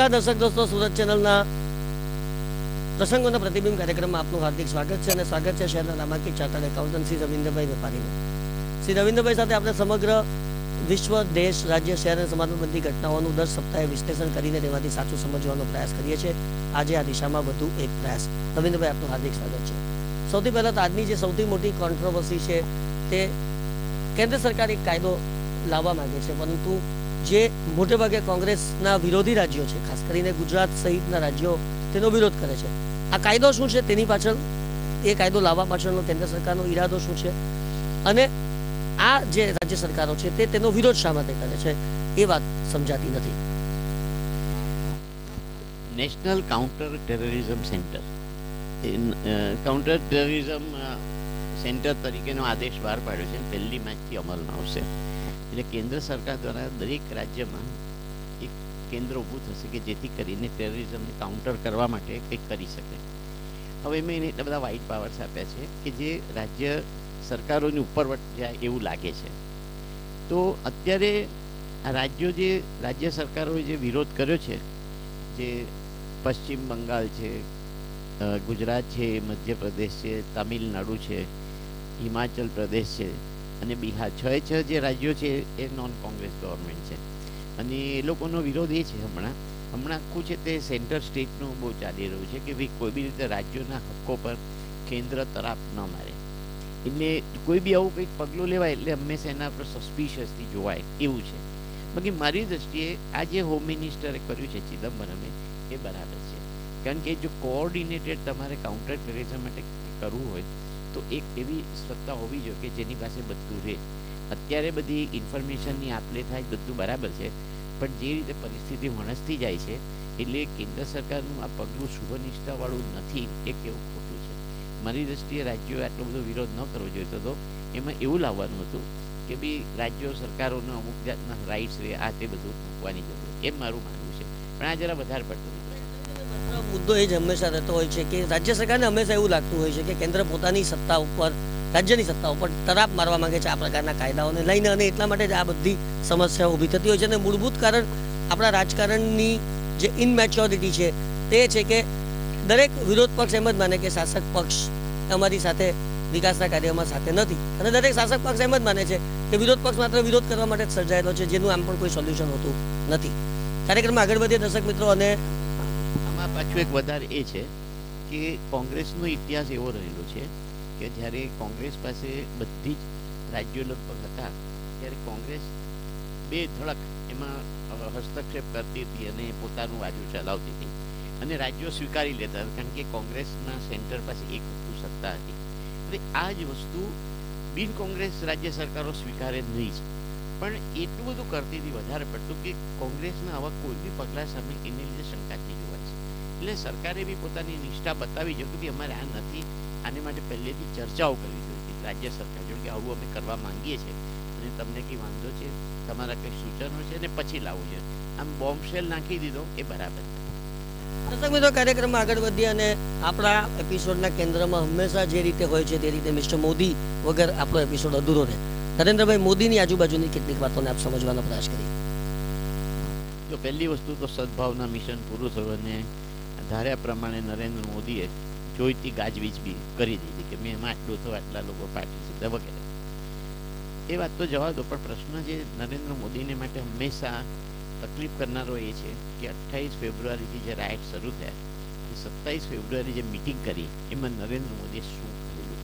નમસ્કાર દર્શક દોસ્તો, સુરત ચેનલના પ્રસંગોના પ્રતિબિંબ કાર્યક્રમમાં આપનું હાર્દિક સ્વાગત છે અને સ્વાગત છે શહેરના નામાંકિત ચાર્ટર્ડ એકાઉન્ટન્ટ શ્રી રવિન્દ્રભાઈ વેપારીનું. શ્રી રવિન્દ્રભાઈ સાથે આપણે સમગ્ર વિશ્વ, દેશ, રાજ્ય, શહેર અને સમાજમાં બનતી ઘટનાઓનું દર સપ્તાહે વિશ્લેષણ કરીને તેમાંથી સાચું સમજવાનો પ્રયાસ કરીએ છીએ. આજે આ દિશામાં વધુ એક પ્રયાસ. રવિન્દ્રભાઈ, આપનું હાર્દિક સ્વાગત છે. સૌથી પહેલાં તો આજની જે સૌથી મોટી કોન્ટ્રોવર્સી છે તે કેન્દ્ર સરકાર એક કાયદો લાવવા માંગે છે, પરંતુ જે મોટે ભાગે કોંગ્રેસના વિરોધી રાજ્યો છે, ખાસ કરીને ગુજરાત સહિતના રાજ્યો તેનો વિરોધ કરે છે. આ કાયદો શું છે? તેની પાછળ, એ કાયદો લાવવા પાછળનો કેન્દ્ર સરકારનો ઈરાદો શું છે? અને આ જે રાજ્ય સરકારો છે, તે તેનો વિરોધ શા માટે કરે છે? એ વાત સમજાતી નથી. National counter terrorism centre. Counter terrorism centre તરીકેનો આદેશ બહાર પાડ્યો છે. પહેલી મેચથી અમલમાં આવશે. એટલે કેન્દ્ર સરકાર દ્વારા દરેક રાજ્યમાં એક કેન્દ્ર ઊભું થશે કે જેથી કરીને ટેરરિઝમને કાઉન્ટર કરવા માટે કંઈક કરી શકે. હવે મેં એને એટલા બધા વ્હાઇટ પાવર્સ આપ્યા છે કે જે રાજ્ય સરકારોની ઉપર જાય એવું લાગે છે. તો અત્યારે રાજ્યો જે, રાજ્ય સરકારોએ જે વિરોધ કર્યો છે, જે પશ્ચિમ બંગાળ છે ગુજરાત છે, મધ્યપ્રદેશ છે, તામિલનાડુ છે, હિમાચલ પ્રદેશ છે અને બિહાર. છ છ જે રાજ્યો છે એ નોન કોંગ્રેસ ગવર્મેન્ટ છે. અને એ લોકોનો વિરોધ એ છે હમણાં. હમણાં આખું છે તે સેન્ટર સ્ટેટનું બહુ ચાલી રહ્યું છે કે ભાઈ કોઈ બી રીતે રાજ્યોના હક્કો પર કેન્દ્ર તરાપ ન મારે. એટલે કોઈ બી આવું કંઈક પગલું લેવાય એટલે હંમેશા એના પર સસ્પિશિયસથી જોવાય એવું છે. બાકી મારી દ્રષ્ટિએ આ જે હોમ મિનિસ્ટરે કર્યું છે ચિદમ્બરમે, એ બરાબર છે. કારણ કે જો કોઓર્ડિનેટેડ તમારે કાઉન્ટર ટેરરિઝમ માટે કરવું હોય તો એક એવી સત્તા હોવી જોઈએ કે જેની પાસે બધું રહે. અત્યારે બધી ઇન્ફોર્મેશનની આપલે થાય બધું બરાબર છે, પણ જે રીતે પરિસ્થિતિ વણસતી જાય છે, એટલે કેન્દ્ર સરકારનું આ પગલું શુભનિષ્ઠાવાળું નથી, એ કેવું ખોટું છે. મારી દ્રષ્ટિએ રાજ્યોએ આટલો બધો વિરોધ ન કરવો જોઈતો હતો એમાં એવું લાવવાનું હતું કે બી રાજ્યો સરકારોને અમુક જાતના રાઇટ્સ રહે આ તે બધું મૂકવાની જરૂર. એમ મારું માનવું છે. પણ આ જરા વધારે પડતું. મુદ્દો એ જ હંમેશા રહેતો હોય છે કે રાજ્ય સરકારને હંમેશા એવું લાગતું હોય છે કે કેન્દ્ર પોતાની સત્તા ઉપર, રાજ્યની સત્તા ઉપર તરાપ મારવા માંગે છે આ પ્રકારના કાયદાઓને લઈને અને એટલા માટે જ આ બધી સમસ્યાઓ ઊભી થતી હોય છે અને મૂળભૂત કારણ આપણા રાજકારણની જે ઇનમેચ્યોરિટી છે તે છે કે દરેક વિરોધ પક્ષ એમ જ માને કે શાસક પક્ષ અમારી સાથે વિકાસના કાર્યમાં સાથે નથી. અને દરેક શાસક પક્ષ એમ જ માને છે કે વિરોધ પક્ષ માત્ર વિરોધ કરવા માટે જ સર્જાયેલો છે, જેનું આમ પણ કોઈ સોલ્યુશન હોતું નથી. કાર્યક્રમમાં આગળ વધીએ દર્શક મિત્રો અને પાછું એક વધારે એ છે કે કોંગ્રેસનો ઇતિહાસ એવો રહેલો છે કે જ્યારે કોંગ્રેસ પાસે બધી જ રાજ્યો લગભગ હતા, ત્યારે કોંગ્રેસ બે ધડક એમાં હસ્તક્ષેપ કરતી હતી અને પોતાનું બાજુ ચલાવતી હતી અને રાજ્યો સ્વીકારી લેતા હતા, કારણ કે કોંગ્રેસના સેન્ટર પાસે એક વસ્તુ સત્તા હતી. એટલે આ જ વસ્તુ બિન કોંગ્રેસ રાજ્ય સરકારો સ્વીકારે નહીં છે. પણ એટલું બધું કરતી હતી વધારે પડતું કે કોંગ્રેસના આવા કોઈ બી પગલાં સામે એની લીધે શંકા એટલે સરકારે બી પોતાની નિષ્ઠા બતાવી જોઈએ કે ભઈ અમારે આ નથી. આને માટે પહેલેથી ચર્ચાઓ કરવી જોઈએ રાજ્ય સરકાર જોડે કે આવું અમે કરવા માંગીએ છીએ. અને તમને કંઈ વાંધો છે? તમારા કંઈ સૂચનો છે? અને પછી લાવવું છે આમ બોમ્બશેલ નાખી દીધો એ બરાબર. દર્શક મિત્રો કાર્યક્રમમાં આગળ વધીએ અને આપણા એપિસોડના કેન્દ્રમાં હંમેશા જે રીતે હોય છે તે રીતે મિસ્ટર મોદી વગર આપણો એપિસોડ અધૂરો રહે. નરેન્દ્રભાઈ મોદીની આજુબાજુની કેટલીક વાતોને આપ સમજવાનો પ્રયાસ કરી જો પહેલી વસ્તુ તો સદભાવના મિશન પૂરું થયું અને ધાર્યા પ્રમાણે નરેન્દ્ર મોદીએ જોઈતી ગાજવીજ બી કરી દીધી કે મેં એમાં આટલું થયું આટલા લોકો પાર્ટિસિપેટ વગેરે. એ વાત તો જવા દો પણ પ્રશ્ન જે નરેન્દ્ર મોદીને માટે હંમેશા તકલીફ કરનારો એ છે કે અઠ્ઠાવીસ ફેબ્રુઆરીથી જે રાઇટ શરૂ થયા, એ સત્તાવીસ ફેબ્રુઆરી જે મિટિંગ કરી, એમાં નરેન્દ્ર મોદીએ શું કરેલું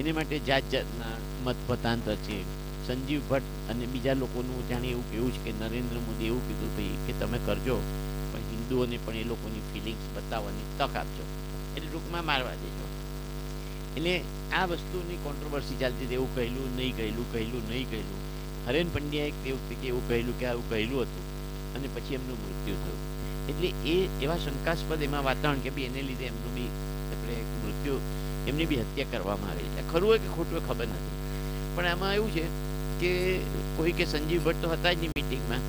એને માટે જાત જાતના મત મતાંતર છે, સંજીવ ભટ્ટ અને બીજા લોકોનું જાણે એવું કેવું છે કે નરેન્દ્ર મોદી એવું કીધું ભાઈ કે તમે કરજો હિન્દુઓને પણ એ લોકોની ફિલિંગ્સ બતાવવાની તક આપજો. એટલે ટૂંકમાં મારવા દેજો. એટલે આ વસ્તુની કોન્ટ્રોવર્સી ચાલતી હતી, એવું કહેલું, નહીં કહેલું કહેલું, નહીં કહેલું. હરેન પંડ્યાએ એક વખતે એવું કહેલું કે આવું કહેલું હતું અને પછી એમનું મૃત્યુ થયું. એટલે એ એવા શંકાસ્પદ એમાં વાતાવરણ કે ભાઈ એને લીધે એમનું બી આપણે મૃત્યુ, એમની બી હત્યા કરવામાં આવી છે. ખરું હોય કે ખોટું ખબર નથી. પણ આમાં એવું છે કે કોઈ કે સંજીવ ભટ્ટ તો હતા જ નહીં મિટિંગમાં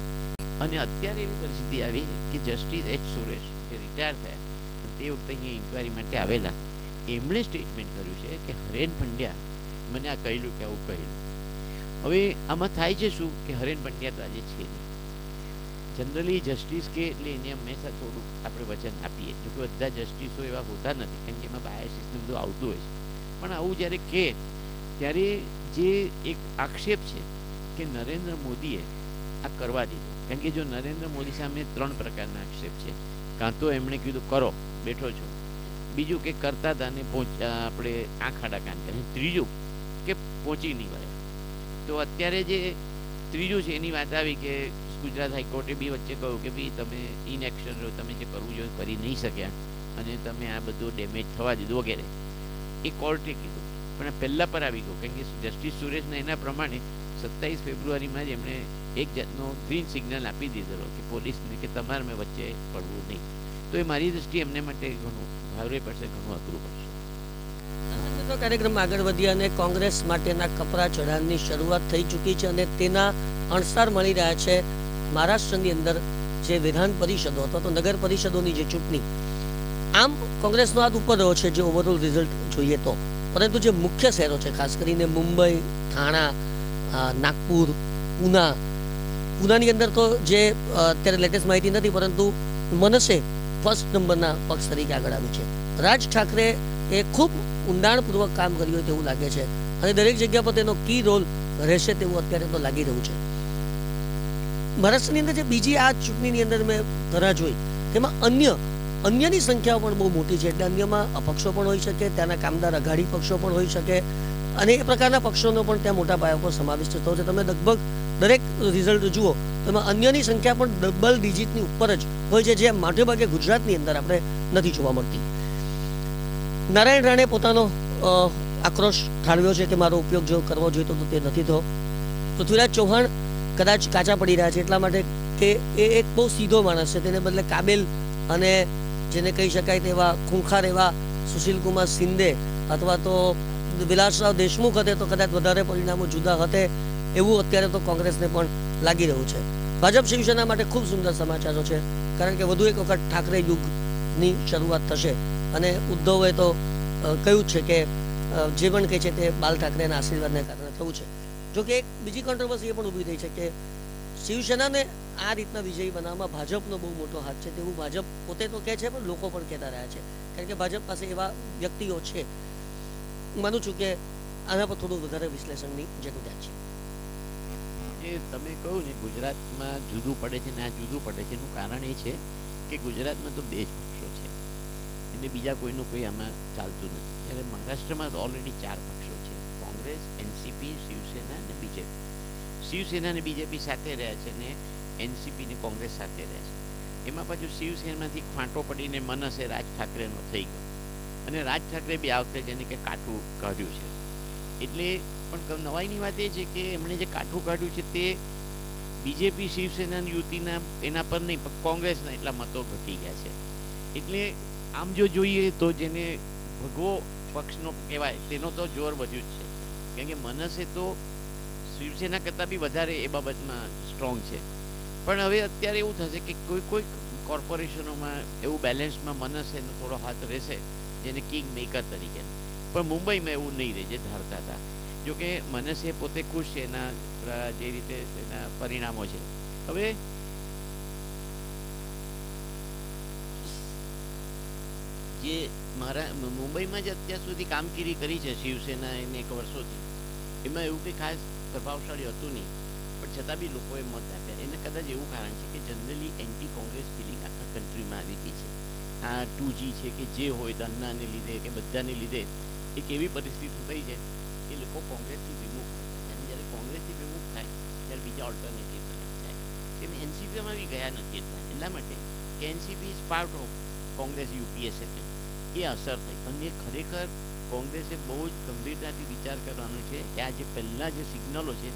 અને અત્યારે એવી પરિસ્થિતિ આવી કે જસ્ટિસ એચ સુરેશ જે રિટાયર થયા, તે વખતે અહીંયા ઇન્કવાયરી માટે આવેલા. એમણે સ્ટેટમેન્ટ કર્યું છે કે હરેન પંડ્યા મને આ કહેલું કે આવું કહેલું હવે આમાં થાય છે શું કે હરેન પંડ્યા તો આજે છે નહીં. જનરલી જસ્ટિસ કે એટલે એને હંમેશા થોડું આપણે વચન આપીએ. જો કે બધા જસ્ટિસો એવા હોતા નથી, કારણ કે એમાં બાયસિસ ને બધું આવતું હોય છે. પણ આવું જ્યારે કહે ત્યારે જે એક આક્ષેપ છે કે નરેન્દ્ર મોદીએ આ કરવા દીધું. કારણ કે જો નરેન્દ્ર મોદી સામે ત્રણ પ્રકારના આક્ષેપ છે. કાં તો એમણે કીધું, કરો, બેઠો છો. બીજું કે, કરતા હતા ને આપણે આંખ આડા કાન કરે ત્રીજું કે, પહોંચી નહીં વળ્યા તો અત્યારે જે ત્રીજું છે, એની વાત આવી કે ગુજરાત હાઈકોર્ટે બી વચ્ચે કહ્યું કે ભાઈ, તમે ઇનએક્શન રહ્યો તમે જે કરવું જોઈએ કરી નહીં શક્યા અને તમે આ બધું ડેમેજ થવા દીધું વગેરે. એ કોર્ટે કીધું. પણ પહેલાં પર આવી ગયું કારણ કે જસ્ટિસ સુરેશના એના પ્રમાણે સત્તાવીસ ફેબ્રુઆરીમાં જ એમણે એક જાતનો ગ્રીન સિગ્નલ આપી દીધેલો કે પોલીસને કે તમારે મેં વચ્ચે પડવું નહીં. તો એ મારી દ્રષ્ટિએ એમને માટે ઘણું ભાવરે પડશે ઘણું અઘરું પડશે. કાર્યક્રમ આગળ વધ્યા અને કોંગ્રેસ માટેના કપરા ચઢાણની શરૂઆત થઈ ચૂકી છે અને તેના અણસાર મળી રહ્યા છે મહારાષ્ટ્રની અંદર જે વિધાન પરિષદો અથવા તો નગર પરિષદોની જે ચૂંટણી. આમ કોંગ્રેસનો હાથ ઉપર રહ્યો છે જે ઓવરઓલ રિઝલ્ટ જોઈએ તો. પરંતુ જે મુખ્ય શહેરો છે, ખાસ કરીને મુંબઈ, થાણા નાગપુર પૂના પૂનાની અંદર તો જે અત્યારે લેટેસ્ટ માહિતી નથી, પરંતુ મનસે ફર્સ્ટ નંબરના પક્ષ તરીકે આગળ આવ્યું છે. રાજ ઠાકરે એ ખૂબ ઊંડાણપૂર્વક કામ કર્યું તેવું લાગે છે. અને દરેક જગ્યા પર તેનો કી રોલ રહેશે તેવું અત્યારે તો લાગી રહ્યું છે. મહારાષ્ટ્રની અંદર જે બીજી આ ચૂંટણીની અંદર મેં ધરા જોઈ, તેમાં અન્ય, અન્યની સંખ્યાઓ પણ બહુ મોટી છે. એટલે અન્યમાં અપક્ષો પણ હોઈ શકે, ત્યાંના કામદાર અઘાડી પક્ષો પણ હોઈ શકે. અને એ પ્રકારના પક્ષોનો પણ ત્યાં મોટા પાયા પર સમાવેશ થતો છે. તમે લગભગ દરેક રિઝલ્ટ જુઓ તો એમાં અન્યની સંખ્યા પણ ડબલ ડિજિટની ઉપર જ હોય છે, જે મોટે ભાગે ગુજરાતની અંદર આપણે નથી જોવા મળતી. નારાયણ રાણે પોતાનો આક્રોશ ઠાળવ્યો છે કે મારો ઉપયોગ જો કરવો જોઈએ તો તે નથી થયો. પૃથ્વીરાજ ચૌહાણ કદાચ કાચા પડી રહ્યા છે, એટલા માટે કે એ એક બહુ સીધો માણસ છે, તેને બદલે કાબેલ અને જેને કહી શકાય તેવા ખૂંખાર એવા સુશીલ કુમાર શિંદે અથવા તો વિલાસરાવ દેશમુખ હતે, તો કદાચ વધારે પરિણામો જુદા હતે. એવું અત્યારે તો કોંગ્રેસને પણ લાગી રહ્યું છે. ભાજપ શિવસેના માટે ખૂબ સુંદર સમાચારો છે, કારણ કે વધુ એક વખત ઠાકરે યુગની શરૂઆત થશે. અને ઉદ્ધવે તો કહ્યું છે કે જે પણ કહે છે તે બાલ ઠાકરેના આશીર્વાદને કારણે થયું છે. જો કે એક બીજી કોન્ટ્રોવર્સી એ પણ ઊભી થઈ છે કે શિવસેનાને આ રીતના વિજયી બનાવવામાં ભાજપનો બહુ મોટો હાથ છે તેવું ભાજપ પોતે તો કહે છે, પણ લોકો પણ કહેતા રહ્યા છે. કારણ કે ભાજપ પાસે એવા વ્યક્તિઓ છે. માનું છું કે આના પર થોડું વધારે વિશ્લેષણની જરૂરિયાત છે. તમે કહ્યું ને ગુજરાતમાં જુદું પડે છે ને આ જુદું પડે છે એનું કારણ એ છે કે ગુજરાતમાં તો બે જ પક્ષો છે. એટલે બીજા કોઈનું કોઈ આમાં ચાલતું નથી. જ્યારે મહારાષ્ટ્રમાં ઓલરેડી ચાર પક્ષો છે. કોંગ્રેસ, એનસીપી, શિવસેના અને બીજેપી. શિવસેના અને બીજેપી સાથે રહ્યા છે ને એનસીપી ને કોંગ્રેસ સાથે રહ્યા છે. એમાં પાછું શિવસેનામાંથી ફાંટો પડીને મનસે રાજ ઠાકરેનો થઈ ગયો. અને રાજ ઠાકરે બી આ વખતે જેને કે કાઠું કાઢ્યું છે. એટલે પણ નવાઈની વાત એ છે કે એમણે જે કાઠું કાઢ્યું છે તે બીજેપી, શિવસેના યુતિના એના પર નહીં, પણ કોંગ્રેસના એટલા મતો ઘટી ગયા છે. એટલે આમ જો જોઈએ તો જેને ભગવો પક્ષનો કહેવાય, તેનો તો જોર વધ્યું જ છે. કેમ કે મનસે તો શિવસેના કરતાં બી વધારે એ બાબતમાં સ્ટ્રોંગ છે. પણ હવે અત્યારે એવું થશે કે કોઈ કોઈ કોર્પોરેશનોમાં એવું બેલેન્સમાં મનસેનો થોડો હાથ રહેશે, જેને કિંગ મેકર તરીકે. પણ મુંબઈમાં એવું નહીં રહે, જે ધારતા હતા. જોકે મનસે પોતે ખુશ છે એના જે રીતે એના પરિણામો છે. હવે જે મારા મુંબઈમાં જે અત્યાર સુધી કામગીરી કરી છે શિવસેના એને એક વર્ષોથી, એમાં એવું કંઈ ખાસ પ્રભાવશાળી હતું નહીં. પણ છતાં બી લોકોએ મત આપ્યા. એને કદાચ એવું કારણ છે કે જનરલી એન્ટી કોંગ્રેસ ફિલિંગ આખા કન્ટ્રીમાં આવી ગઈ છે. આ ટુ છે કે જે હોય દન્નાને લીધે કે બધાને લીધે, એક એવી પરિસ્થિતિ થઈ છે લોકો કોંગ્રેસથી વિમુખ અને જ્યારે કોંગ્રેસથી વિમુખ થાય ત્યારે બીજા ઓલ્ટરનેટિવ તરફ જાય તેમ એનસીપીમાં બી ગયા નથી એટલા એટલા માટે કે NCP is part of Congress UPA એટલે એ અસર થઈ અને ખરેખર કોંગ્રેસે બહુ જ ગંભીરતાથી વિચાર કરવાનો છે કે આ જે પહેલાં જે સિગ્નલો છે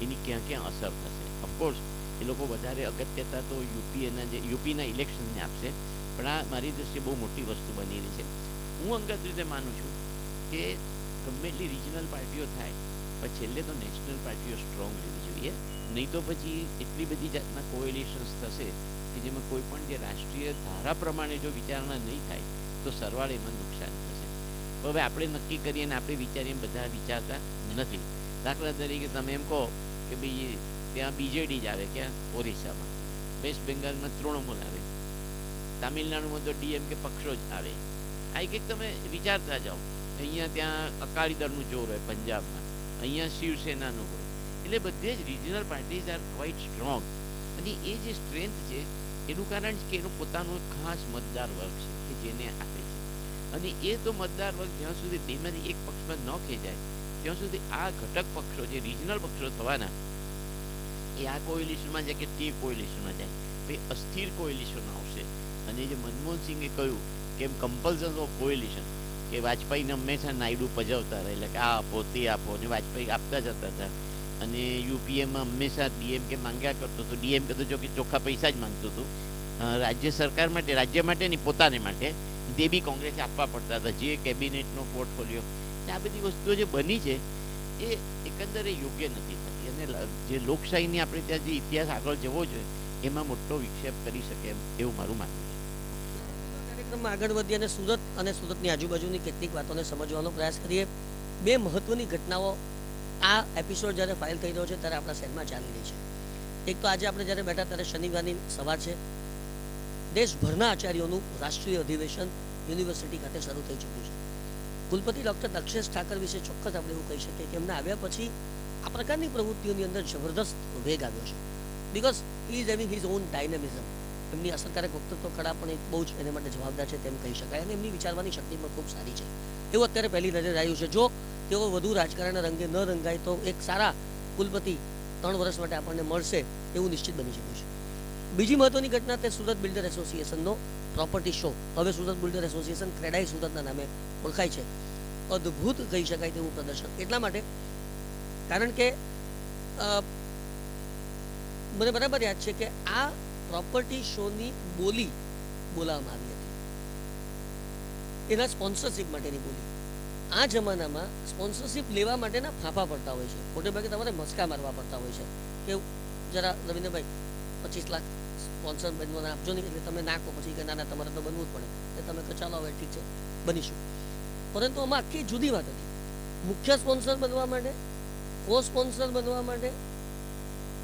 એની ક્યાં ક્યાં અસર થશે ઓફકોર્સ એ લોકો વધારે અગત્યતા તો યુપીએના જે યુપીના ઇલેક્શનને આપશે પણ આ મારી દ્રષ્ટિએ બહુ મોટી વસ્તુ બની રહી છે હું અંગત રીતે માનું છું કે ગમે એટલી રિજનલ પાર્ટીઓ થાય, પણ છેલ્લે તો નેશનલ પાર્ટીઓ સ્ટ્રોંગ રહેવી જોઈએ. નહીં તો પછી એટલી બધી જાતના કોએલિશન્સ થશે કે જેમાં કોઈ પણ જે રાષ્ટ્રીય ધારા પ્રમાણે જો વિચારણા નહીં થાય, તો સરવાળે એમાં નુકસાન થશે. હવે આપણે નક્કી કરીએ અને આપણે વિચારીએ બધા વિચારતા નથી. દાખલા તરીકે તમે એમ કહો કે ભાઈ ત્યાં બીજેડી જ આવે ક્યાં? ઓરિસ્સામાં. વેસ્ટ બેંગાલમાં તૃણમૂલ આવે. તામિલનાડુમાં તો ડીએમકે પક્ષો જ આવે. આ એક તમે વિચારતા જાઓ. અહીંયા ત્યાં અકાળી દળનું જોર હોય પંજાબમાં. અહીંયા શિવસેનાનું હોય. એટલે બધે જ regional parties are quite strong અને એ જે સ્ટ્રેન્થ છે, એનું કારણ કે એનું પોતાનું ખાસ મતદાર વર્ગ છે, કે જેને આપે છે. અને એ તો મતદાર વર્ગ જ્યાં સુધી બેમાંથી એક પક્ષમાં ન ખેંચાય, ત્યાં સુધી આ ઘટક પક્ષો જે રિજનલ પક્ષો થવાના, એ આ કોઇલિશનમાં જાય કે તે કોઇલિશનમાં જાય ભાઈ અસ્થિર કોઇલિશન આવશે. અને જે મનમોહન સિંહે કહ્યું કે એમ કમ્પલ્સન ઓફ કોઇલિશન કે વાજપેયીને હંમેશા નાયડુ પજાવતા રહે એટલે કે આ આપો, તે આપો અને વાજપેયી આપતા જતા હતા. અને યુપીએમાં હંમેશા ડીએમકે માંગ્યા કરતો હતો. ડીએમકે તો જો કે ચોખ્ખા પૈસા જ માંગતું હતું. રાજ્ય સરકાર માટે, રાજ્ય માટે નહીં, પોતાને માટે તે બી કોંગ્રેસે આપવા પડતા હતા. જે કેબિનેટનો પોર્ટફોલિયો. આ બધી વસ્તુઓ જે બની છે, એ એકંદરે યોગ્ય નથી થતી. અને જે લોકશાહીની આપણે ત્યાં જે ઇતિહાસ આગળ જવો જોઈએ, એમાં મોટો વિક્ષેપ કરી શકે એમ, એવું મારું માનવું કાર્યક્રમમાં આગળ વધીએ અને સુરત અને સુરતની આજુબાજુની કેટલીક વાતોને સમજવાનો પ્રયાસ કરીએ. બે મહત્વની ઘટનાઓ આ એપિસોડ જ્યારે ફાઇલ થઈ રહ્યો છે ત્યારે આપણા શહેરમાં ચાલી રહી છે. એક તો આજે આપણે જ્યારે બેઠા ત્યારે શનિવારની સવાર છે. દેશભરના આચાર્યોનું રાષ્ટ્રીય અધિવેશન યુનિવર્સિટી ખાતે શરૂ થઈ ચૂક્યું છે. કુલપતિ ડૉક્ટર દક્ષેશ ઠાકર વિશે ચોક્કસ આપણે એવું કહી શકીએ કે એમના આવ્યા પછી આ પ્રકારની પ્રવૃત્તિઓની અંદર જબરદસ્ત વેગ આવ્યો છે. Because is having his own dynamism એમની અસરકારક વક્તૃત્વ કળા પણ એક બહુ જ એને માટે જવાબદાર છે તેમ કહી શકાય. અને એમની વિચારવાની શક્તિ પણ ખૂબ સારી છે. એવું અત્યારે પહેલી નજર આવ્યું છે. જો તેઓ વધુ રાજકારણના રંગે ન રંગાય, તો એક સારા કુલપતિ ત્રણ વર્ષ માટે આપણને મળશે એવું નિશ્ચિત બની શક્યું છે. બીજી મહત્વની ઘટના તે સુરત બિલ્ડર એસોસિએશનનો પ્રોપર્ટી શો. હવે સુરત બિલ્ડર એસોસિએશન ક્રેડાઈ સુરતના નામે ઓળખાય છે. અદ્ભુત કહી શકાય તેવું પ્રદર્શન. એટલા માટે કારણ કે મને બરાબર યાદ છે કે આ પ્રોપર્ટી શોની બોલી બોલાવવામાં આવી હતી. એના સ્પોન્સરશિપ માટેની બોલી. આ જમાનામાં સ્પોન્સરશિપ લેવા માટેના ફાંફા પડતા હોય છે. મોટે ભાગે તમારે મસ્કા મારવા પડતા હોય છે. કે જરા રવિન્દ્રભાઈ, પચીસ લાખ સ્પોન્સર બનવાના આપજો નહીં, એટલે તમે નાખો. પછી કે ના ના, તમારે તો બનવું જ પડે. એટલે તમે કહો, ચાલો હવે ઠીક છે, બનીશું. પરંતુ આમાં આખી જુદી વાત હતી. મુખ્ય સ્પોન્સર બનવા માટે કો સ્પોન્સર બનવા માટે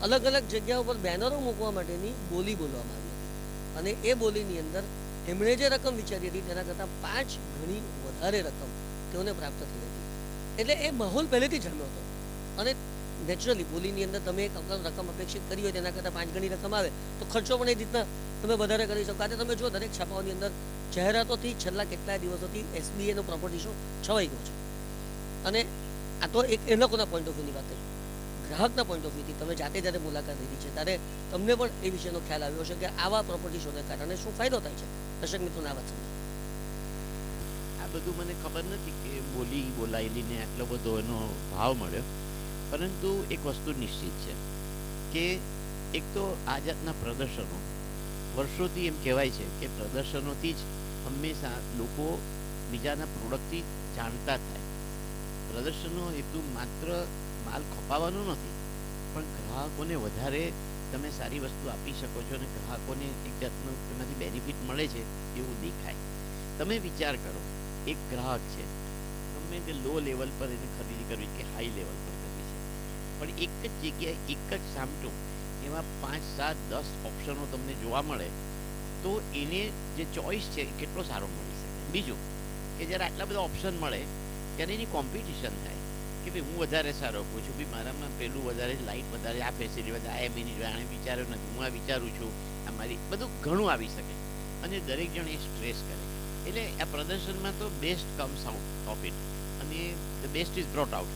અલગ અલગ જગ્યાઓ ઉપર બેનરો મૂકવા માટેની બોલી બોલવામાં આવી અને એ બોલીની અંદર એમણે જે રકમ વિચારી હતી તેના કરતાં પાંચ ગણી વધારે રકમ તેઓને પ્રાપ્ત થઈ હતી. એટલે એ માહોલ પહેલેથી જામ્યો હતો. અને નેચરલી બોલીની અંદર તમે એક રકમ અપેક્ષિત કરી હોય તેના કરતાં પાંચ ગણી રકમ આવે તો ખર્ચો પણ એ રીતના તમે વધારે કરી શકો. આજે તમે જો દરેક છાપાઓની અંદર જાહેરાતોથી છેલ્લા કેટલાય દિવસોથી એસબીએનો પ્રોપર્ટી શો? છવાઈ ગયો છે. અને આ તો એક એ લોકોના પોઈન્ટ ઓફ વ્યૂની વાત થઈ. ગ્રાહકના પોઈન્ટ ઓફ વ્યૂથી તમે જાતે જ્યારે મુલાકાત લીધી છે, ત્યારે તમને પણ એ વિશેનો ખ્યાલ આવ્યો છે કે આવા પ્રોપર્ટી શોને કારણે શું ફાયદો થાય છે? દર્શક મિત્રોને આ વાત આ બધું મને ખબર નથી કે બોલી બોલાયેલીને આટલો બધો એનો ભાવ મળ્યો, પરંતુ એક વસ્તુ નિશ્ચિત છે કે એક તો આ જાતના પ્રદર્શનો વર્ષોથી એમ કહેવાય છે કે પ્રદર્શનોથી જ હંમેશા લોકો બીજાના પ્રોડક્ટથી જાણતા થાય. પ્રદર્શનનો હેતુ માત્ર માલ ખપાવવાનો નથી. પણ ગ્રાહકોને વધારે તમે સારી વસ્તુ આપી શકો છો અને ગ્રાહકોને એક જાતનું એમાંથી બેનિફિટ મળે છે એવું દેખાય. તમે વિચાર કરો, એક ગ્રાહક છે. ગમે તે લો લેવલ પર એને ખરીદી કરવી કે હાઈ લેવલ પર કરવી છે. પણ એક જ જગ્યાએ એક જ સામટું, એમાં પાંચ, સાત, દસ ઓપ્શનો તમને જોવા મળે, તો એને જે ચોઈસ છે એ કેટલો સારો મળી શકે. બીજું કે જ્યારે આટલા બધા ઓપ્શન મળે, ત્યારે એની કોમ્પિટિશન થાય. કે હું વધારે સારો પૂછું છું. મારામાં પેલું વધારે લાઇટ વધારે આ ફેસિલિટી વધારે આ એમિનિટી આણે વિચાર્યું નથી. હું આ વિચારું છું. આ મારી, બધું ઘણું આવી શકે. અને દરેક જણ એ સ્ટ્રેસ કરે. એટલે આ પ્રદર્શનમાં તો best comes out of it અને the best is brought out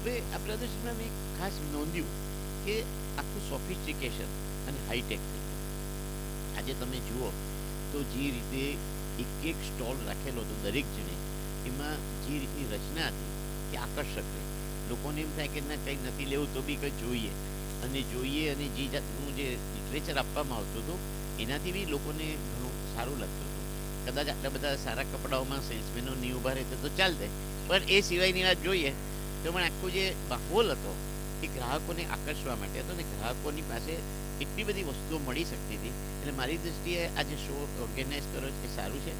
હવે આ પ્રદર્શનમાં મેં ખાસ નોંધ્યું કે આખું સોફિસ્ટિકેશન અને હાઈટેક આજે તમે જુઓ તો જે રીતે એક એક સ્ટોલ રાખેલો હતો દરેક જણે, એમાં જે રીતની રચના હતી તે આકર્ષક હોય લોકોને એમ થાય કે ના, કંઈ નથી લેવું તો બી કંઈ જોઈએ. અને જોઈએ અને જે જાતનું જે લિટરેચર આપવામાં આવતું હતું, એનાથી બી લોકોને ઘણું સારું લાગતું હતું. કદાચ આટલા બધા સારા કપડાઓમાં સેલ્સમેનો નહીં ઊભા રહેતો તો ચાલતે. પણ એ સિવાયની વાત જોઈએ, તો પણ આખો જે માહોલ હતો, એ ગ્રાહકોને આકર્ષવા માટે હતો ને ગ્રાહકોની પાસે એટલી બધી વસ્તુઓ મળી શકતી હતી. એટલે મારી દૃષ્ટિએ આ જે શો ઓર્ગેનાઇઝ કર્યો છે, એ સારું છે.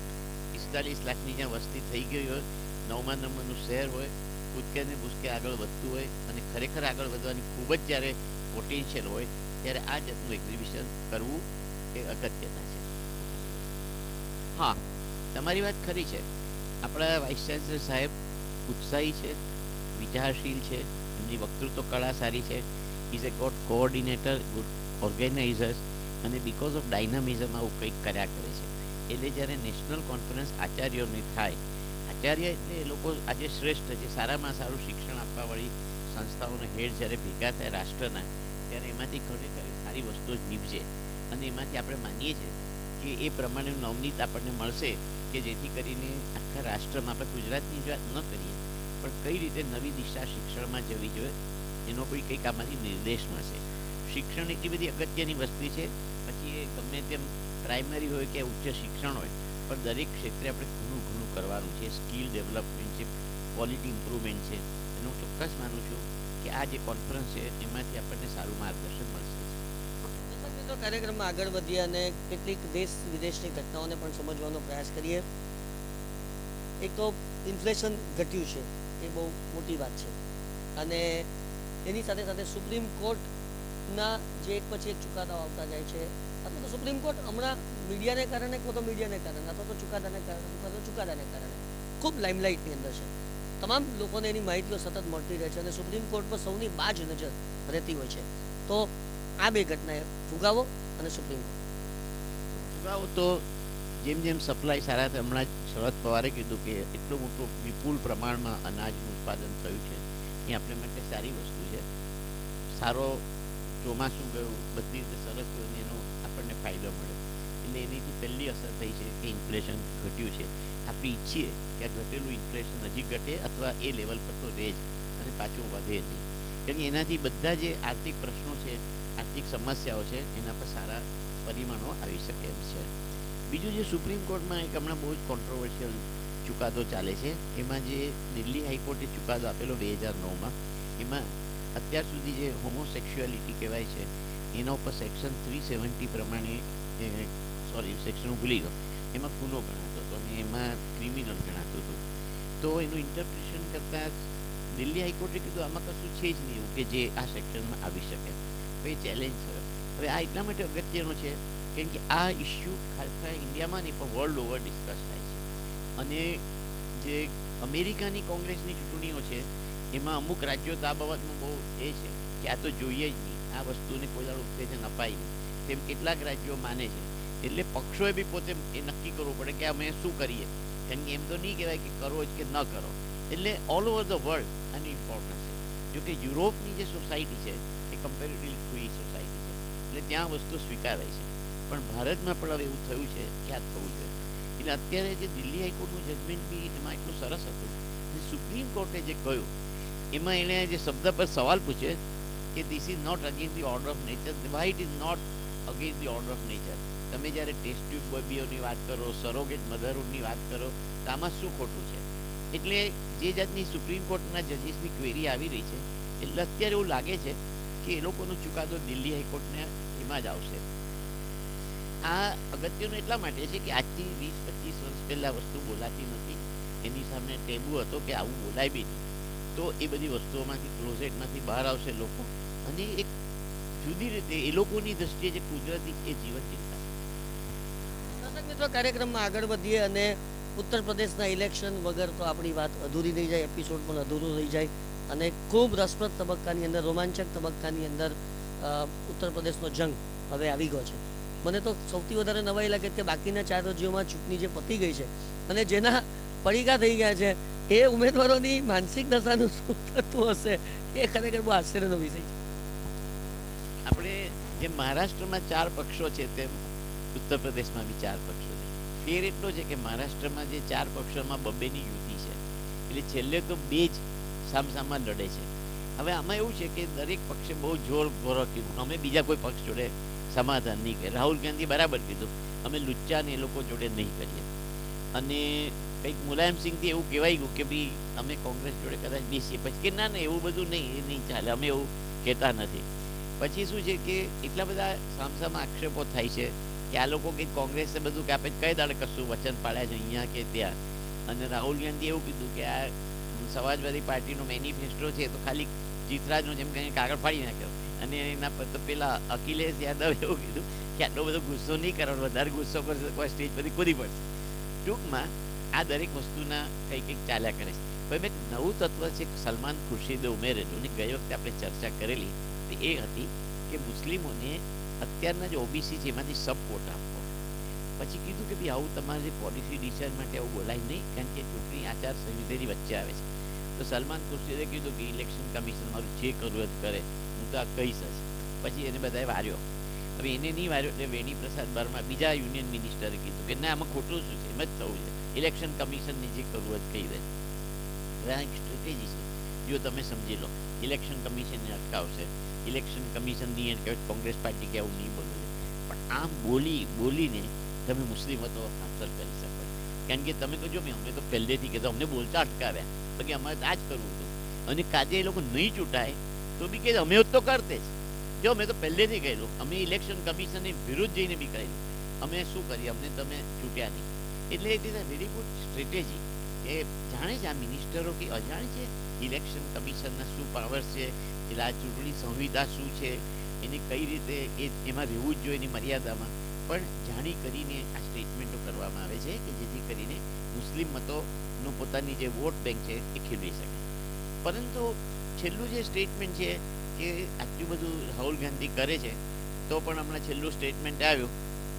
પિસ્તાલીસ લાખની જ્યાં વસ્તી થઈ ગઈ હોય, નવમા નંબરનું શહેર હોય કૂદકે ને ભૂસકે આગળ વધતું હોય અને ખરેખર આગળ વધવાની ખૂબ જ જ્યારે પોટેન્શિયલ હોય, ત્યારે આ જાતનું એક્ઝિબિશન કરવું એ અગત્યતા છે. હા, તમારી વાત ખરી છે. આપણા વાઇસ ચાન્સલર સાહેબ ઉત્સાહી છે, વિચારશીલ છે, એમની વક્તૃત્વ કળા સારી છે. Is a good coordinator good organizers અને બિકોઝ ઓફ ડાયનામિઝમ આવું કંઈક કર્યા કરે છે. એટલે જ્યારે નેશનલ કોન્ફરન્સ આચાર્યોની થાય આચાર્ય એટલે એ લોકો આજે શ્રેષ્ઠ છે. સારામાં સારું શિક્ષણ આપવાવાળી સંસ્થાઓના હેડ જ્યારે ભેગા થાય રાષ્ટ્રના, ત્યારે એમાંથી ખરેખર સારી વસ્તુઓ નીપજે. અને એમાંથી આપણે માનીએ છીએ કે એ પ્રમાણે નવનીત આપણને મળશે કે જેથી કરીને આખા રાષ્ટ્રમાં, આપણે ગુજરાતની જ વાત ન કરીએ, પણ કઈ રીતે નવી દિશા શિક્ષણમાં જવી જોઈએ, એનો કોઈ કંઈક આમાંથી નિર્દેશ મળશે. શિક્ષણ એટલી બધી અગત્યની વસ્તુ છે. પછી એ ગમે તેમ પ્રાઇમરી હોય કે ઉચ્ચ શિક્ષણ હોય, પણ દરેક ક્ષેત્રે આપણે ઘણું કરવાનું છે. સ્કિલ ડેવલપમેન્ટ છે ક્વોલિટી ઇમ્પ્રુવમેન્ટ છે. અને હું ચોક્કસ માનું છું કે આ જે કોન્ફરન્સ છે એમાંથી આપણને સારું માર્ગદર્શન મળશે. કાર્યક્રમમાં આગળ વધીએ અને કેટલીક દેશ વિદેશની ઘટનાઓને પણ સમજવાનો પ્રયાસ કરીએ. એક તો ઇન્ફ્લેશન ઘટ્યું છે, એ બહુ મોટી વાત છે. અને એની સાથે સાથે સુપ્રીમ કોર્ટના જે એક પછી એક ચુકાદાઓ આવતા જાય છે અથવા તો સુપ્રીમ કોર્ટ હમણાં મીડિયાને કારણે કો તો મીડિયાને કારણે, અથવા તો ચુકાદાને કારણે, અથવા તો ચુકાદાને કારણે. ખૂબ લાઇમલાઇટની અંદર છે. તમામ લોકોને એની માહિતીઓ સતત મળતી રહે છે અને સુપ્રીમ કોર્ટ પર સૌની બાજ નજર રહેતી હોય છે. તો આ બે ઘટનાએ ફુગાવો અને સુપ્રીમ કોર્ટ ફુગાવો તો જેમ જેમ સપ્લાય સારા હમણાં જ શરદ પવારે કીધું કે એટલું મોટું વિપુલ પ્રમાણમાં અનાજનું ઉત્પાદન થયું છે. એ આપણે માટે સારી વસ્તુ છે. સારો ચોમાસું ગયું, બધી રીતે સરસ ગયું. ફાયદો મળ્યો એટલે એનીથી પહેલી અસર થઈ છે કે ઇન્ફ્લેશન ઘટ્યું છે. આપણે ઈચ્છીએ કે આ ઘટેલું ઇન્ફ્લેશન હજી ઘટે અથવા એ લેવલ પર તો રહે જ અને પાછું વધે નહીં. કારણ કે એનાથી બધા જે આર્થિક પ્રશ્નો છે, આર્થિક સમસ્યાઓ છે, એના પર સારા પરિમાણો આવી શકે એમ છે. બીજું જે સુપ્રીમ કોર્ટમાં એક હમણાં બહુ જ કોન્ટ્રોવર્શિયલ ચુકાદો ચાલે છે. એમાં જે દિલ્હી હાઈકોર્ટે ચુકાદો આપેલો બે હજાર નવમાં, એમાં અત્યાર સુધી જે હોમોસેક્સ્યુઆલિટી કહેવાય છે એના ઉપર સેક્શન થ્રી સેવન્ટી પ્રમાણે સોરી સેક્શન હું ભૂલી ગયો. એમાં ગુનો ગણાતો હતો અને એમાં ક્રિમિનલ ગણાતું હતું. તો એનું ઇન્ટરપ્રિટેશન કરતાં દિલ્હી હાઈકોર્ટે કીધું, આમાં કશું છે જ નહીં એવું કે જે આ સેક્શનમાં આવી શકે. એ ચેલેન્જ થયો. હવે આ એટલા માટે અગત્યનો છે કેમ કે આ ઇસ્યુ ખાસા ઇન્ડિયામાં નહીં પણ વર્લ્ડ ઓવર ડિસ્કસ થાય છે. અને જે અમેરિકાની કોંગ્રેસની ચૂંટણીઓ છે, એમાં અમુક રાજ્યો તો આ બાબતમાં બહુ એ છે કે આ તો જોઈએ જ નહીં. આ વસ્તુને કોઈ દાડો ઉત્તેજન અપાય. નહીં તેમ કેટલાક રાજ્યો માને છે. એટલે પક્ષોએ બી પોતે એ નક્કી કરવું પડે કે અમે શું કરીએ. કેમ કે એમ તો નહીં કહેવાય કે કરો જ કે ન કરો. એટલે ઓલ ઓવર ધ વર્લ્ડ આની ઇમ્પોર્ટન્સ છે. જોકે યુરોપની જે સોસાયટી છે, એ કમ્પેરેટિવલી ફ્રી સોસાયટી છે. એટલે ત્યાં વસ્તુ સ્વીકારાય છે. પણ ભારતમાં પણ હવે એવું થયું છે કે આ થવું જોઈએ. એટલે અત્યારે જે દિલ્હી હાઈકોર્ટનું જજમેન્ટ બી એમાં એટલું સરસ હતું. સુપ્રીમ કોર્ટે જે કહ્યું, એમાં એણે જે શબ્દ પર સવાલ પૂછે કે this is not against the order of nature why is not against the order of nature તમે જ્યારે ટેસ્ટ ટ્યુબ બેબીઓની વાત કરો સરોગેટ મધરહુડની વાત કરો, તો આમાં શું ખોટું છે? એટલે જે જાતની સુપ્રીમ કોર્ટના જજીસની ક્વેરી આવી રહી છે, એટલે અત્યારે એવું લાગે છે કે એ લોકોનો ચુકાદો દિલ્હી હાઈકોર્ટને એમાં જ આવશે. આ અગત્યનું એટલા માટે છે કે આજથી વીસ, પચીસ વર્ષ પહેલાં વસ્તુ બોલાતી નથી એની સામે ટેબુ હતો કે આવું બોલાય બી નહીં. તો એ બધી વસ્તુઓમાંથી ક્લોઝેટમાંથી બહાર આવશે લોકો. અને એક જુદી રીતે એ લોકોની દ્રષ્ટિએ જે કુદરતી એ જીવન જીવતા દર્શક કાર્યક્રમમાં આગળ વધીએ અને ઉત્તર પ્રદેશના ઇલેક્શન વગર તો આપણી વાત અધૂરી નહીં જાય એપિસોડ પણ અધૂરો રહી જાય અને ખૂબ રસપ્રદ તબક્કાની અંદર, રોમાંચક તબક્કાની અંદર ઉત્તર પ્રદેશનો જંગ હવે આવી ગયો છે. મને તો સૌથી વધારે નવાઈ લાગે કે બાકીના ચાર રાજ્યોમાં ચૂંટણી જે પતી ગઈ છે અને જેના પડીકા થઈ ગયા છે, એ ઉમેદવારોની માનસિક દશાનું શું થતું હશે, એ ખરેખર બહુ આશ્ચર્યનો વિષય છે. જે મહારાષ્ટ્રમાં ચાર પક્ષો છે તેમ ઉત્તર પ્રદેશમાં બી ચાર પક્ષો છે. ફેર એટલો છે કે મહારાષ્ટ્રમાં જે ચાર પક્ષોમાં બબ્બેની યુતિ છે. એટલે છેલ્લે તો બે જ સામસામા લડે છે. હવે આમાં એવું છે કે દરેક પક્ષે બહુ જોર ભરો કીધું. અમે બીજા કોઈ પક્ષ જોડે સમાધાન નહીં કરીએ રાહુલ ગાંધી બરાબર કીધું, અમે લુચ્ચાને એ લોકો જોડે નહીં કરીએ. અને કંઈક મુલાયમસિંહથી એવું કહેવાય ગયું કે ભાઈ, અમે કોંગ્રેસ જોડે કદાચ બેસીએ. પછી કે ના ના, એવું બધું નહીં, એ નહીં ચાલે. અમે એવું કહેતા નથી. પછી શું છે કે એટલા બધા સામસામાં આક્ષેપો થાય છે કે આ લોકો કે કોંગ્રેસે બધું કે આપણે કઈ દાડે કશું વચન પાડ્યા છે અહીંયા કે ત્યાં? અને રાહુલ ગાંધી એવું કીધું કે આ સમાજવાદી પાર્ટીનો મેનિફેસ્ટો છે તો ખાલી ચિત્રાજનો જેમ કે કાગળ ફાડી નાખ્યો. અને એના પર પેલા અખિલેશ યાદવ એવું કીધું કે આટલો બધો ગુસ્સો નહીં કરવાનો વધારે ગુસ્સો કરશે કોઈ સ્ટેજ પરથી કૂદી પડશે. ટૂંકમાં આ દરેક વસ્તુના કંઈ કંઈક ચાલ્યા કરે છે. પણ મેં નવું તત્વ છે સલમાન ખુરશીદે ઉમેરેલું અને ગઈ વખતે આપણે ચર્ચા કરેલી એ હતી કે મુસ્લિમોને અત્યારના જે ઓબીસી છે, એમાંથી સબ કોટ આપવો પછી કીધું કે ભાઈ આવું તમારે પોલિસી ડિસાઇડ માટે આવું બોલાય નહીં, કારણ કે ચૂંટણી આચાર સંહિતાની વચ્ચે આવે છે. તો સલમાન ખુરશીદે કીધું કે ઇલેક્શન કમિશન મારું જે કરવું કરે, હું તો આ કહીશ જ. પછી એને બધાએ વાર્યો. હવે એને નહીં વાર્યો એટલે વેણી પ્રસાદ બર્મા બીજા યુનિયન મિનિસ્ટરે કીધું કે ના, આમાં ખોટું શું છે? એમ જ થવું છે. ઇલેક્શન કમિશનને જે કરવું કહી દે. આ એક સ્ટ્રેટેજી છે. જો તમે સમજી લો ઇલેક્શન કમિશનને અટકાવશે. ઇલેક્શન કમિશનની એમ કહેવાય કોંગ્રેસ પાર્ટી કે આવું નહીં બોલવું પણ આમ બોલી, બોલીને તમે મુસ્લિમ હતો હાંસલ કરી શકો. કારણ કે તમે કહો મેં અમે તો પહેલેથી કહેતા અમને બોલતા અટકાવ્યા. બાકી અમારે આ જ કરવું હતું અને કાજે એ લોકો નહીં ચૂંટાય, તો બી કહે અમે તો કરતે જ. જો અમે તો પહેલેથી કહેલું અમે ઇલેક્શન કમિશનની વિરુદ્ધ જઈને બી કહેલું અમે શું કરીએ? અમને તમે ચૂંટ્યા નહીં. એટલે it is a very good strategy કે જાણે છે આ મિનિસ્ટરો કે અજાણે છે? ઇલેક્શન કમિશનના શું પાવર્સ છે? એટલે આ ચૂંટણી સંહિતા શું છે, એની કઈ રીતે એમાં રહેવું જ જોઈએ એની મર્યાદામાં. પણ જાણી કરીને આ સ્ટેટમેન્ટો કરવામાં આવે છે કે જેથી કરીને મુસ્લિમ મતોનું પોતાની જે વોટ બેંક છે એ ખીલવી શકે. પરંતુ છેલ્લું જે સ્ટેટમેન્ટ છે કે આટલું બધું રાહુલ ગાંધી કરે છે, તો પણ હમણાં છેલ્લું સ્ટેટમેન્ટ આવ્યું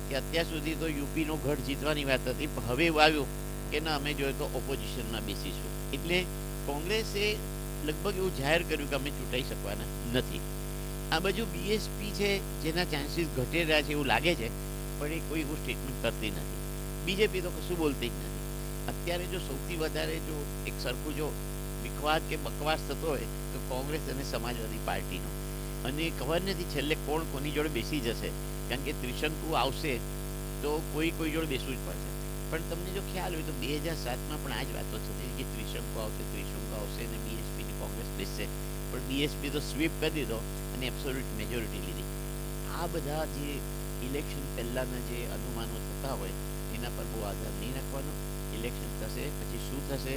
કે અત્યાર સુધી તો યુપીનો ગઢ જીતવાની વાત હતી, પણ હવે આવ્યું કે ના, અમે જોઈએ તો ઓપોઝિશનમાં બેસીશું. એટલે કોંગ્રેસે લગભગ એવું જાહેર કર્યું કે અમે ચૂંટાઈ શકવાના નથી. આ બાજુ બીએસપી છે, જેના ચાન્સીસ ઘટી રહ્યા છે એવું લાગે છે, પણ એ કોઈ એવું સ્ટેટમેન્ટ કરતી નથી. બીજેપી તો કશું બોલતી જ નથી. અત્યારે જો સૌથી વધારે જો એક સરખું જો વિખવાદ કે બકવાસ થતો હોય, તો કોંગ્રેસ અને સમાજવાદી પાર્ટીનો. અને ખબર નથી છેલ્લે કોણ કોની જોડે બેસી જશે, કારણ કે ત્રિશંકુ આવશે તો કોઈ કોઈ જોડે બેસવું જ પડશે. પણ તમને જો ખ્યાલ હોય તો બે હજાર સાતમાં પણ આ જ વાતો થતી કે ત્રિશંકુ આવશે, ત્રિશંકુ કોંગ્રેસ બેસશે પણ બીએસપી તો સ્વીપ કરી દીધો અને એબ્સોલ્યુટ મેજોરિટી લીધી. આ બધા જે ઇલેક્શન પહેલાના જે અનુમાનો થતા હોય, એના પર બહુ આધાર નહીં રાખવાનો. ઇલેક્શન થશે, પછી શું થશે?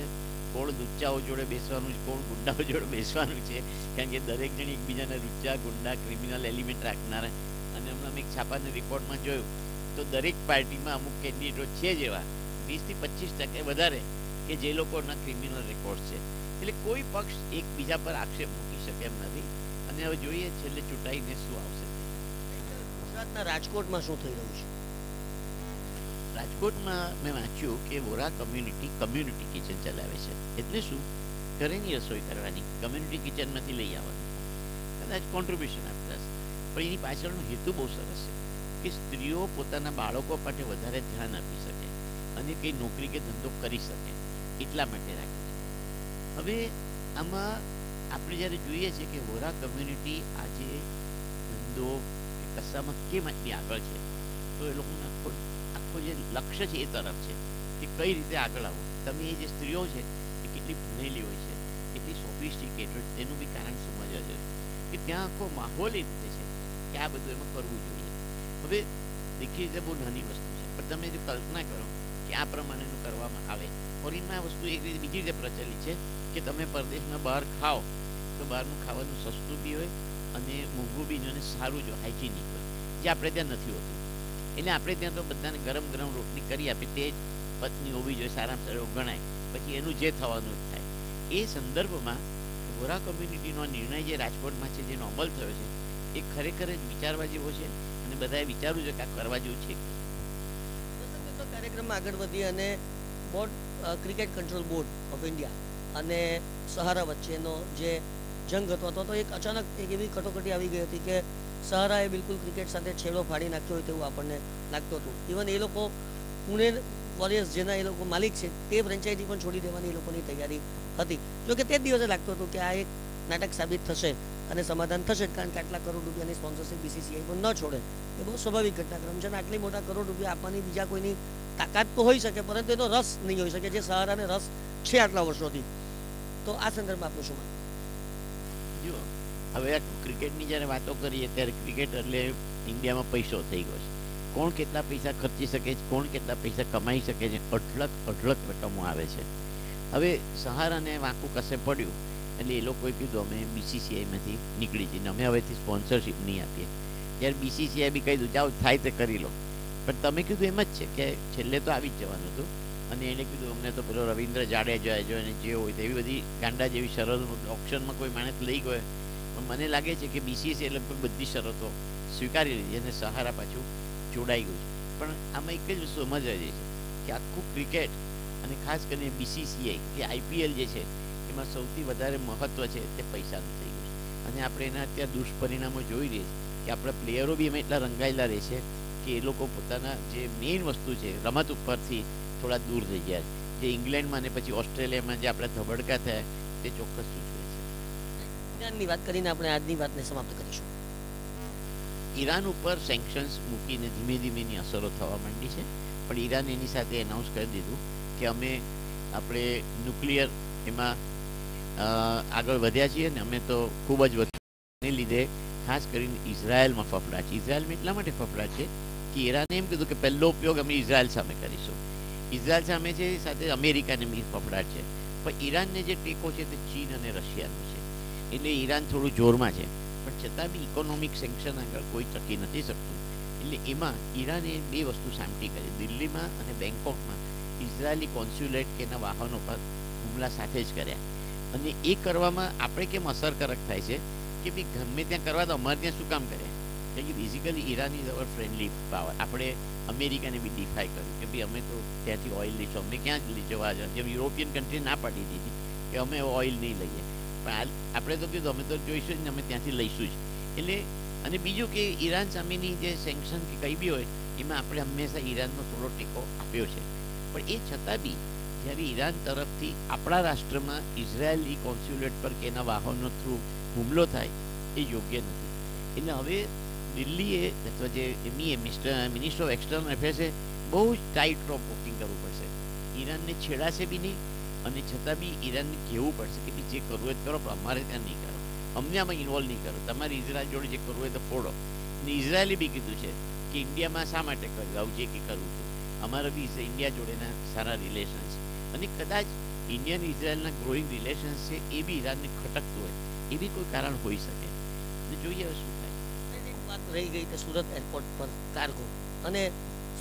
કોણ લુચ્ચાઓ જોડે બેસવાનું છે? કોણ ગુંડાઓ જોડે બેસવાનું છે? કારણ કે દરેક જણ એકબીજાને લુચ્ચા, ગુંડા ક્રિમિનલ એલિમેન્ટ રાખનારા. અને હમણાં એક છાપાના રિપોર્ટમાં જોયું. તો દરેક પાર્ટીમાં અમુક કેન્ડિડેટો છે જેવા. વીસથી પચીસ ટકા વધારે કે જે લોકોના ક્રિમિનલ રેકોર્ડ છે. એટલે કોઈ પક્ષ એકબીજા પર આક્ષેપ મૂકી શકે એમ નથી. અને હવે જોઈએ છેલ્લે ચૂંટાઈને શું આવશે. ગુજરાતના રાજકોટમાં શું થઈ રહ્યું છે? રાજકોટમાં મેં વાંચ્યું કે વોરા કમ્યુનિટી કમ્યુનિટી કિચન ચલાવે છે. એટલે શું? ઘરેની રસોઈ કરવાની. કમ્યુનિટી કિચનમાંથી લઈ આવવાની. કદાચ કોન્ટ્રીબ્યુશન આપતા હશે. પણ એની પાછળનો હેતુ બહુ સરસ છે કે સ્ત્રીઓ પોતાના બાળકો માટે વધારે ધ્યાન આપી શકે અને કંઈ નોકરી કે ધંધો કરી શકે. એટલા માટે રાખે. હવે આમાં આપણે જ્યારે જોઈએ છે કે વોરા કમ્યુનિટી આજે ધંધો કે કશામાં કેમ આટલી આગળ છે, તો એ લોકોનું આખો આખો જે લક્ષ્ય છે એ તરફ છે કે કઈ રીતે આગળ આવો તમે એ જે સ્ત્રીઓ છે એ કેટલી ભણેલી હોય છે, કેટલી સોફિસ્ટિકેટેડ તેનું બી કારણ સમજવા જોઈએ કે ત્યાં આખો માહોલ એ રીતે છે કે આ બધું એમાં કરવું જોઈએ. હવે દેખી રીતે બહુ નાની વસ્તુ છે, પણ તમે જે કલ્પના કરો કે આ પ્રમાણેનું કરવામાં આવે. ફોરિનમાં આ વસ્તુ એક રીતે બીજી રીતે પ્રચલિત છે કે તમે પરદેશમાં બહાર ખાઓ, તો બહારનું ખાવાનું સસ્તું બી હોય અને મોંઘું બી અને સારું જો હાઇજીનિક હોય, જે આપણે ત્યાં નથી હોતું. એટલે આપણે ત્યાં તો બધાને ગરમ ગરમ રોટલી કરી આપી, તે જ પત્ની હોવી જોઈએ, સારામાં સારો ગણાય, પછી એનું જે થવાનું જ થાય. એ સંદર્ભમાં ગોરા કમ્યુનિટીનો નિર્ણય જે રાજકોટમાં છે જેનો અમલ થયો છે, એ ખરેખર જ વિચારવા જેવો છે અને બધાએ વિચારવું છે કે આ કરવા જેવું છે. કાર્યક્રમમાં આગળ વધી અને board cricket control board of India અને સહારા વચ્ચેનો જે જંગ હતો અથવા તો એક અચાનક એક એવી કટોકટી આવી ગઈ હતી કે સહારાએ બિલકુલ ક્રિકેટ સાથે છેડો ફાડી નાખ્યો હોય તેવું આપણને લાગતું હતું. ઇવન એ લોકો પુણે વોરિયર્સ જેના એ લોકો માલિક છે, તે ફ્રેન્ચાઇઝી પણ છોડી દેવાની એ લોકોની તૈયારી હતી. જો કે તે દિવસે લાગતું હતું કે આ એક નાટક સાબિત થશે અને સમાધાન થશે, કારણ કે આટલા કરોડ રૂપિયાની સ્પોન્સરશિપ બીસીસીઆઈ પણ ન છોડે. એ બહુ સ્વાભાવિક ઘટનાક્રમ છે અને આટલી મોટા કરોડ રૂપિયા આપવાની બીજા કોઈની તાકાત તો હોઈ શકે, પરંતુ એનો રસ નહીં હોઈ શકે, જે સહારાને રસ છે આટલા વર્ષોથી. તો આ સંદર્ભમાં આપનું શું માનવું? જુઓ હવે ક્રિકેટની જ્યારે વાતો કરીએ, ત્યારે ક્રિકેટ એટલે ઇન્ડિયામાં પૈસો થઈ ગયો છે. કોણ કેટલા પૈસા ખર્ચી શકે છે, કોણ કેટલા પૈસા કમાઈ શકે છે, અઢળક અઢળક રકમો આવે છે. હવે સહારાને વાંકું કશે પડ્યું? એટલે એ લોકોએ કીધું, અમે બીસીસીઆઈમાંથી નીકળી જઈને, અમે હવેથી સ્પોન્સરશિપ નહીં આપીએ. ત્યારે બીસીસીઆઈ બી કહી દઉં, જાઓ, થાય તે કરી લો. પણ તમે કીધું એમ જ છે કે છેલ્લે તો આવી જ જવાનું હતું. અને એણે કીધું, અમને તો પેલો રવિન્દ્ર જાડેજા જો અને જે હોય તેવી બધી ગાંડા જેવી શરતો ઓપ્શનમાં કોઈ માણસ લઈ ગયો પણ મને લાગે છે કે બીસીસીઆઈ લગભગ બધી શરતો સ્વીકારી લીધી અને સહારા પાછું જોડાઈ ગયું છે. પણ આમાં એક જ સમજવા જાય છે કે આખું ક્રિકેટ અને ખાસ કરીને બીસીસીઆઈ કે આઈપીએલ જે છે, એમાં સૌથી વધારે મહત્વ છે તે પૈસાનું થઈ ગયું અને આપણે એના અત્યારે દુષ્પરિણામો જોઈ રહીએ છીએ કે આપણા પ્લેયરો બી એમાં એટલા રંગાયેલા રહે છે કે એ લોકો પોતાના જે મેઇન વસ્તુ છે રમત ઉપરથી થોડા દૂર થઈ ગયા છે. જે ઇંગ્લેન્ડમાં અને પછી ઓસ્ટ્રેલિયામાં જે આપણા ધબડકા થયા તે ચોક્કસ સૂચવે છે. ઈરાનની વાત કરીને આપણે આજની વાતને સમાપ્ત કરીશું. ઈરાન ઉપર સેન્કશન્સ મૂકીને ધીમે ધીમેની અસરો થવા માંડી છે. પણ ઈરાન એની સાથે એનાઉન્સ કરી દીધું કે અમે આપણે ન્યુક્લિયર એમાં આગળ વધ્યા છીએ ને અમે તો ખૂબ જ વધને લીધે ખાસ કરીને ઇઝરાયલમાં ફફડાટ છે. ઇઝરાયલમાં એટલા માટે ફફડાટ છે કે ઈરાને એમ કીધું કે પહેલો ઉપયોગ અમે ઇઝરાયલ સામે કરીશું ઇઝરાયલ સામે છે સાથે અમેરિકાને મીર ફફડાટ છે પણ ઈરાનને જે ટેકો છે તે ચીન અને રશિયાનો છે એટલે ઈરાન થોડું જોરમાં છે પણ છતાં બી ઇકોનોમિક સેન્કશન આગળ કોઈ ટકી નથી શકતું એટલે એમાં ઈરાને બે વસ્તુ સામટી કરી દિલ્હીમાં અને બેંકોકમાં ઇઝરાયેલી કોન્સ્યુલેટ કે એના વાહનો પર હુમલા સાથે જ કર્યા. અને એ કરવામાં આપણે કેમ અસરકારક થાય છે? કે ભાઈ ગમે ત્યાં કરવા તો અમારે ત્યાં શું કામ કર્યા કારણ કે basically Iran is our friendly power આપણે અમેરિકાને બી ડિફાઈ કર્યું કે ભાઈ, અમે તો ત્યાંથી ઓઇલ લઈશું અમે ક્યાં જ લઈ જવા જેમ યુરોપિયન કન્ટ્રી ના પાડી દીધી કે અમે ઓઇલ નહીં લઈએ. પણ આપણે તો કીધું, અમે તો જોઈશું ને, અમે ત્યાંથી લઈશું જ. એટલે, અને બીજું કે ઈરાન સામેની જે સેન્કશન કે કંઈ બી હોય, એમાં આપણે હંમેશા ઈરાનનો થોડો ટેકો આપ્યો છે. પણ એ છતાં બી, જ્યારે ઈરાન તરફથી આપણા રાષ્ટ્રમાં ઇઝરાયેલી કોન્સ્યુલેટ પર કે એના વાહનો થ્રુ હુમલો થાય, એ યોગ્ય નથી. એટલે હવે દિલ્હીએ અથવા જે મિસ્ટર, મિનિસ્ટર ઓફ એક્સટર્નલ અફેર્સે બહુ જ ટાઈટ રોપ વોકિંગ કરવું પડશે. ઈરાનને છેડાશે બી નહીં અને છતાં બી ઈરાનને કહેવું પડશે કે જે કરવું તે કરો, પણ અમારે ત્યાં નહીં કરો. અમને આમાં ઇન્વોલ્વ નહીં કરો. તમારે ઇઝરાયલ જોડે જે કરવું હોય તો ફોડો. અને ઇઝરાયલે બી કીધું છે કે ઇન્ડિયામાં શા માટે કર્યું આવું જે કે કરવું છે? અમારા બી ઇન્ડિયા જોડેના સારા રિલેશન છે અને કદાચ ઇન્ડિયા અને ઇઝરાયલના ગ્રોઈંગ રિલેશન્સ છે એ બી ઈરાનને ખટકતું હોય. એ બી કોઈ કારણ હોઈ શકે. જોઈએ શું રહી ગઈ કે સુરત એરપોર્ટ પર કાર્ગો અને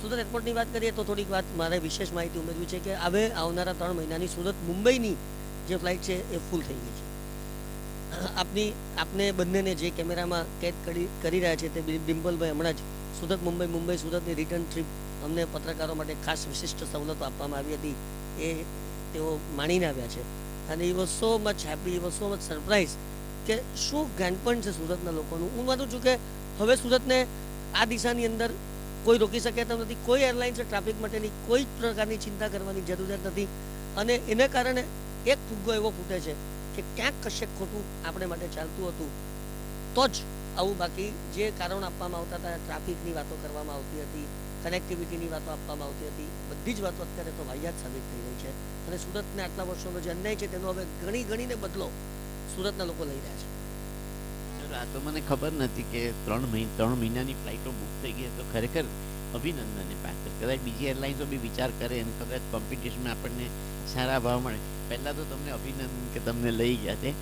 સુરત એરપોર્ટની વાત કરીએ તો થોડીક વાત મારે વિશેષ માહિતી ઉમેરવી છે કે હવે આવનારા ત્રણ મહિનાની સુરત મુંબઈની જે ફ્લાઇટ છે એ ફૂલ થઈ ગઈ છે. આપની, આપને બંનેને જે કેમેરામાં કેદ કરી કરી રહ્યા છે તે ડિમ્પલભાઈ હમણાં જ સુરત મુંબઈ મુંબઈ સુરતની રિટર્ન ટ્રીપ અમને પત્રકારો માટે ખાસ વિશિષ્ટ સવલતો આપવામાં આવી હતી એ તેઓ માણીને આવ્યા છે. અને એ was so much happy was so much surprise કે શું ગાનપણ છે સુરતના લોકોનું? હું માનું છું કે હવે સુરતને આ દિશાની અંદર કોઈ રોકી શકે તેમ નથી. કોઈ એરલાઇન્સ ટ્રાફિક માટેની કોઈ પ્રકારની ચિંતા કરવાની જરૂરિયાત નથી. અને એને કારણે એક ફુગ્ગો એવો ફૂટે છે કે ક્યાંક કશેક ખોટું આપણે માટે ચાલતું હતું, તો જ આવું બાકી જે કારણ આપવામાં આવતા હતા ટ્રાફિકની વાતો કરવામાં આવતી હતી કનેક્ટિવિટીની વાતો આપવામાં આવતી હતી, બધી જ વાતો અત્યારે તો વાહિયાત સાબિત થઈ રહી છે. અને સુરતને આટલા વર્ષોનો જે અન્યાય છે, તેનો હવે ઘણી ગણીને બદલો સુરતના લોકો લઈ રહ્યા છે. આ તો મને ખબર નથી કે ત્રણ મહિના ત્રણ મહિનાની ફ્લાઇટો બુક થઈ ગઈ તો ખરેખર અભિનંદનને પાત્ર. કદાચ બીજી એરલાઇન્સો બી વિચાર કરે અને કદાચ કોમ્પિટિશનમાં આપણને સારા ભાવ મળે. પહેલાં તો તમને અભિનંદન કે તમને લઈ ગયા છે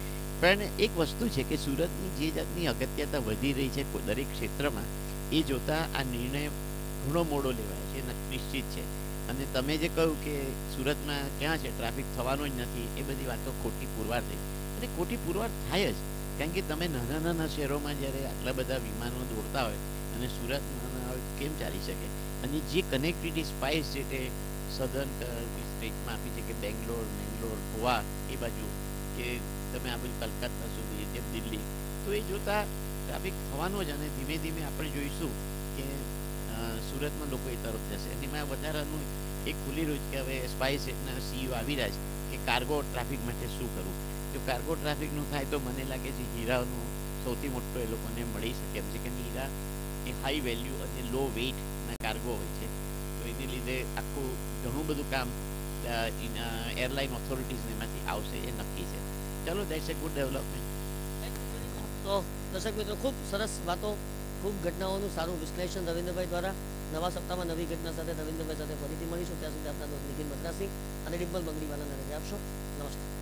પણ એક વસ્તુ છે કે સુરતની જે જાતની અગત્યતા વધી રહી છે દરેક ક્ષેત્રમાં, એ જોતાં આ નિર્ણય ઘણો મોડો લેવાય છે નિશ્ચિત છે. અને તમે જે કહ્યું કે સુરતમાં ક્યાં છે ટ્રાફિક થવાનો જ નથી, એ બધી વાતો ખોટી પુરવાર થઈ. અને ખોટી પુરવાર થાય જ. કારણ કે તમે નાના નાના શહેરોમાં જ્યારે આટલા બધા વિમાનો દોડતા હોય અને સુરત નાના હોય કેમ ચાલી શકે? અને જે કનેક્ટિવિટી સ્પાઇસ છે તે સધર્ન સ્ટેટમાં આપી છે કે બેંગ્લોર, મેંગ્લોર, ગોવા, એ બાજુ, કે તમે આ બધું કલકત્તા સુધી, જેમ દિલ્હી, તો એ જોતા ટ્રાફિક થવાનો જ અને ધીમે ધીમે આપણે જોઈશું કે સુરતમાં લોકો એ તરફ જશે. અને એમાં વધારાનું એક ખુલી રહ્યું છે કે હવે સ્પાઇસ જેટના સીઈઓ આવી રહ્યા છે, કે કાર્ગો ટ્રાફિક માટે શું કરવું? જો કાર્ગો ટ્રાફિકનું થાય તો મને લાગે છે હીરાનો સૌથી મોટો એ લોકોને મળી શકે. એમ છે કે હીરા એ હાઈ વેલ્યુ અને લો વેઇટના કાર્ગો હોય છે. તો એને લીધે આખું ઘણું બધું કામ એરલાઇન ઓથોરિટીઝને એમાંથી આવશે એ નક્કી છે. ચલો દેટ્સ એ ગુડ ડેવલપમેન્ટ તો દર્શક મિત્રો, ખૂબ સરસ વાતો, ખૂબ ઘટનાઓનું સારું વિશ્લેષણ રવિન્દ્રભાઈ દ્વારા. નવા સપ્તાહમાં નવી ઘટના સાથે રવિન્દ્રભાઈ સાથે ફરીથી મળીશું. ત્યાં સુધી આપના દોસ્ત નિખિલ મદ્રાસી અને ડિમ્પલ બંગડીવાલાને રજા આપશો. નમસ્કાર.